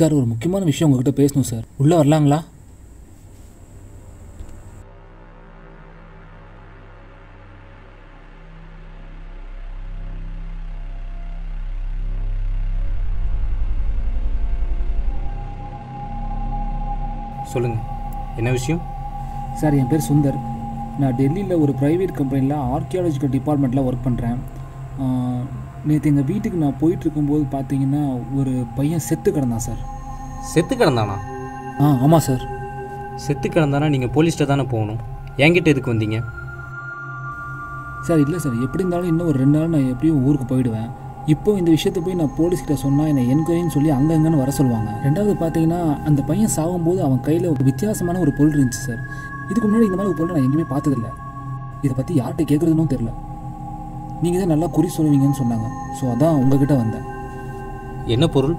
Sir ஒரு முக்கியமான விஷயம் உங்ககிட்ட பேசணும் சார். உள்ளே வரலாங்களா? சொல்லுங்கள் என்ன விஷயம்? சார் என் பேர் சுந்தர். நான் டெல்லியில் ஒரு ப்ரைவேட் கம்பெனியில் ஆர்கியாலஜிக்கல் டிபார்ட்மெண்ட்டில் ஒர்க் பண்ணுறேன் நேற்று எங்கள் வீட்டுக்கு நான் போயிட்டு இருக்கும்போது பார்த்தீங்கன்னா ஒரு பையன் செத்து கிடந்தான் சார். செத்து கிடந்தானா? ஆ ஆமாம் சார். செத்து கிடந்தானா? நீங்கள் போலீஸ்கிட்ட தானே போகணும். என்கிட்ட எதுக்கு வந்தீங்க? சார் இல்லை சார். எப்படி இருந்தாலும் இன்னும் ஒரு ரெண்டு நாள் நான் எப்படியும் ஊருக்கு போயிடுவேன். இப்போ இந்த விஷயத்தை போய் நான் போலீஸ்கிட்ட சொன்னால் என்னை என்கொயரின்னு சொல்லி அங்கே அங்கன்னு வர சொல்லுவாங்க. ரெண்டாவது பார்த்தீங்கன்னா அந்த பையன் சாகும்போது அவன் கையில் ஒரு வித்தியாசமான ஒரு பொருள் இருந்துச்சு சார். இதுக்கு முன்னாடி இந்த மாதிரி ஒரு பொருள் நான் எங்கேயுமே பார்த்ததில்ல. இதை பற்றி யார்கிட்ட கேட்குறதுனும் தெரில நீங்கள் தான் நல்லா குறி சொல்லுவீங்கன்னு சொன்னாங்க. ஸோ அதான் உங்ககிட்ட வந்தேன். என்ன பொருள்?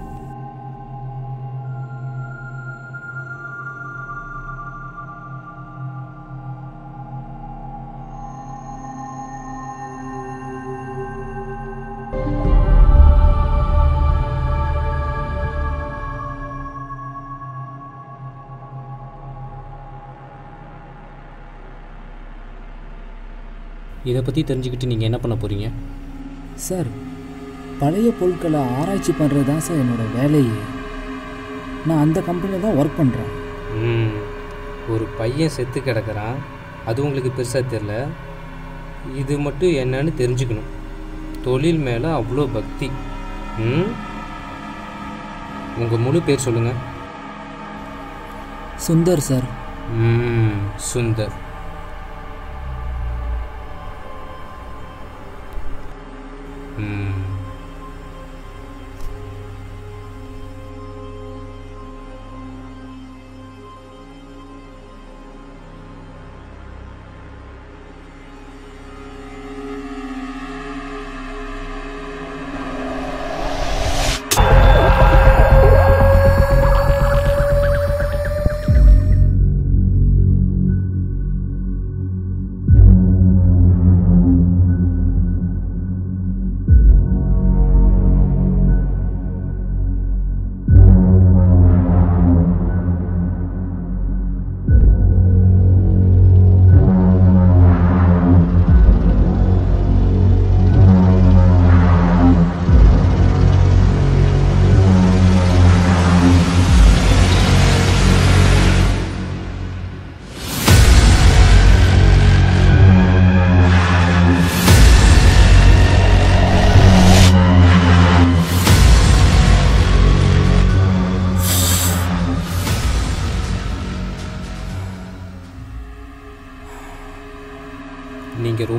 இதை பற்றி தெரிஞ்சுக்கிட்டு நீங்கள் என்ன பண்ண போகிறீங்க சார் பழைய பொருட்களை ஆராய்ச்சி பண்ணுறது தான் சார் என்னோட வேலையே. நான் அந்த கம்பெனியில் தான் ஒர்க் பண்ணுறேன் ம். ஒரு பையன் செத்து கிடக்குறான். அது உங்களுக்கு பெருசாக தெரில இது மட்டும் என்னன்னு தெரிஞ்சுக்கணும். தொழில் மேலே அவ்வளோ பக்தி. ம்? உங்கள் முழு பேர் சொல்லுங்கள் சுந்தர் சார். ம் சுந்தர். ம்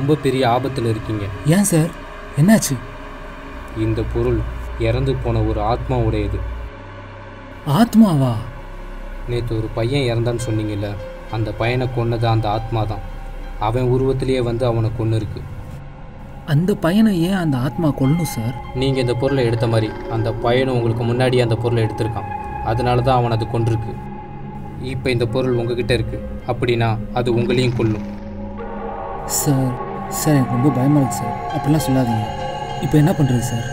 ரொம்ப பெரிய ஆபத்தில் இருக்கீங்க. ஏன் சார்? என்னாச்சு? இந்த பொருள் இறந்து போன ஒரு ஆத்மா உடையது ஆத்மாவா? நேற்று ஒரு பையன் இறந்தான்னு சொன்னீங்கல்ல அந்த பையனை கொன்னது அந்த ஆத்மா தான் அவன் உருவத்திலேயே வந்து அவனை கொன்று இருக்கு அந்த பையனை ஏன் அந்த ஆத்மா கொல்லணும் சார்? நீங்கள் இந்த பொருளை எடுத்த மாதிரி அந்த பையனும் உங்களுக்கு முன்னாடி அந்த பொருளை எடுத்திருக்கான். அதனால தான் அவன் அது கொண்டிருக்கு இப்போ இந்த பொருள் உங்ககிட்ட இருக்கு. அப்படின்னா அது உங்களையும் கொல்லும். சார் சார் எனக்கு ரொம்ப பயமாக இருக்குது சார். அப்படிலாம் சொல்லாதீங்க. இப்போ என்ன பண்ணுறது சார்?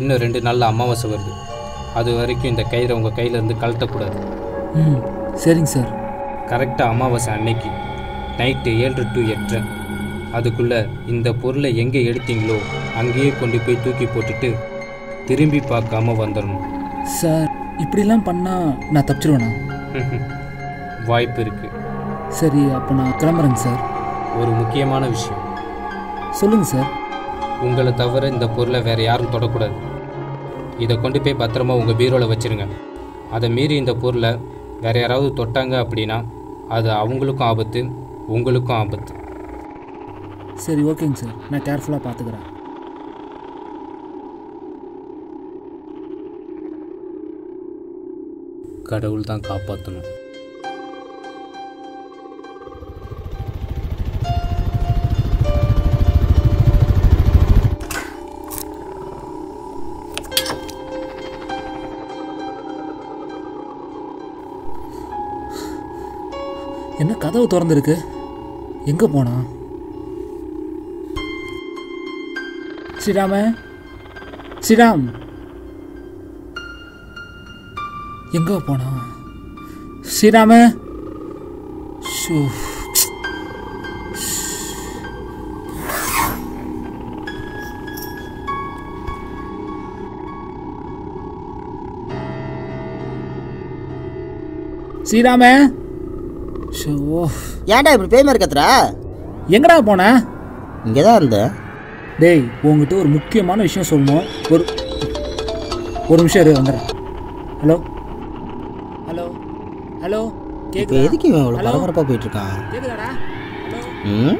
இன்னும் ரெண்டு நாளில் அமாவாசை வருது. அது வரைக்கும் இந்த கயிறை உங்கள் கையிலேருந்து கழட்டக்கூடாது. ம் சரிங்க சார். கரெக்டாக அமாவாசை அன்னைக்கு. நைட்டு ஏழு டு எட்டரை. அதுக்குள்ளே இந்த பொருளை எங்கே எடுத்தீங்களோ அங்கேயே கொண்டு போய் தூக்கி போட்டுட்டு திரும்பி பார்க்காம வந்துடணும் சார் இப்படிலாம் பண்ணால் நான் தப்பிச்சிருவேண்ணா வாய்ப்பு இருக்குது சரி அப்போ நான் கிளம்புறேங்க சார். ஒரு முக்கியமான விஷயம். சொல்லுங்கள் சார். உங்களை தவிர இந்த பொருளை வேறு யாரும் தொடக்கூடாது. இதை கொண்டு போய் பத்திரமா உங்கள் பீரோவில் வச்சிருங்க. அதை மீறி இந்த பொருளை வேறு யாராவது தொட்டாங்க அப்படின்னா அது அவங்களுக்கும் ஆபத்து உங்களுக்கும் ஆபத்து. சரி ஓகேங்க சார். நான் கேர்ஃபுல்லாக பார்த்துக்கிறேன் கடவுள் தான் காப்பாற்றணும் என்ன கதவு திறந்துருக்கு? எங்கே போனா? ஸ்ரீராம? ஸ்ரீராம்! எங்கே போனா? ஸ்ரீராம? ஷோ. ஸ்ரீராம? ஏன்டா இப்படி பேய் மாதிரி கத்துற? எங்கடா போன? இங்கே தான் இருந்தேன். டேய் உங்ககிட்ட ஒரு முக்கியமான விஷயம் சொல்லணும். ஒரு ஒரு நிமிஷம் இரு வந்துடுறேன். ஹலோ? ஹலோ? ஹலோ? கேக்குதா? எதுக்கு இவன் இவ்வளோ? பரபரப்பாக போயிட்டு இருக்கான் கேக்குதாடா? ஹலோ? ம்?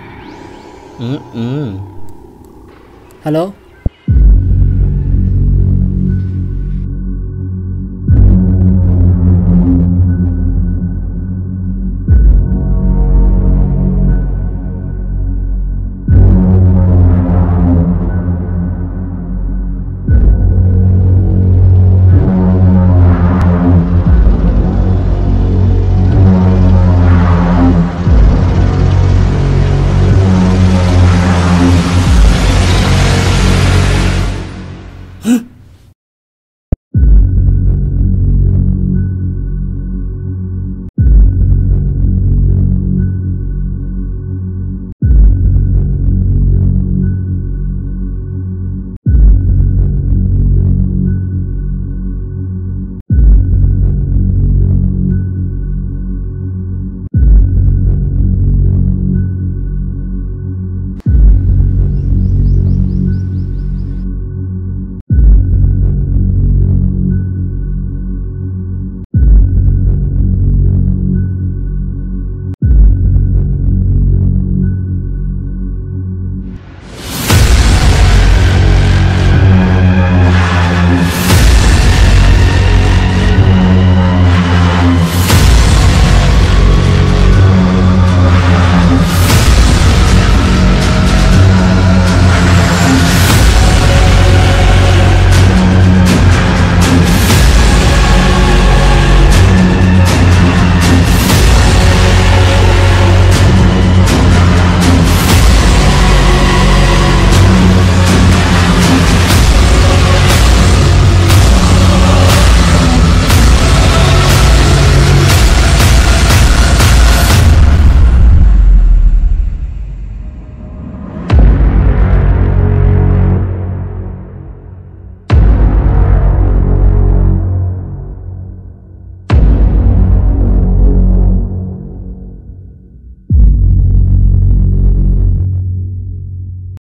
ம் ம். ஹலோ?